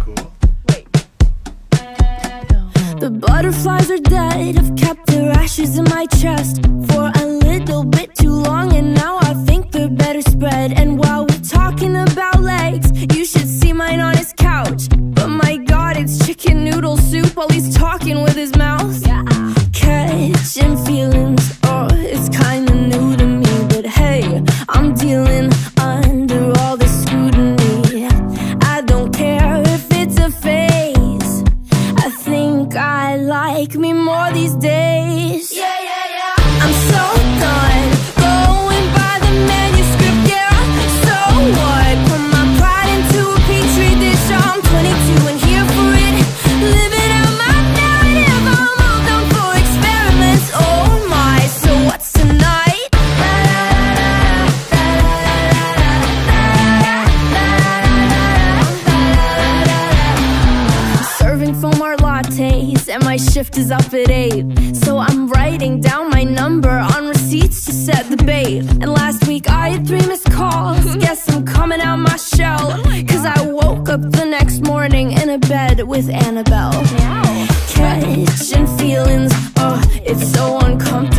Cool. The butterflies are dead. I've kept their ashes in my chest for a little bit too long, and now I think they're better spread. And while we're talking about legs, you should see mine on his couch. But my god, it's chicken noodle soup while he's talking with his mouth. Yeah. Catching feelings, oh, it's kinda new to me. But hey, I'm dealing like me more these days. Yeah. Shift is up at 8. So I'm writing down my number on receipts to set the bait. And last week I had three missed calls. Guess I'm coming out my shell. Oh Cause I woke up the next morning in a bed with Annabelle. Catching feelings, oh, it's so uncomfortable.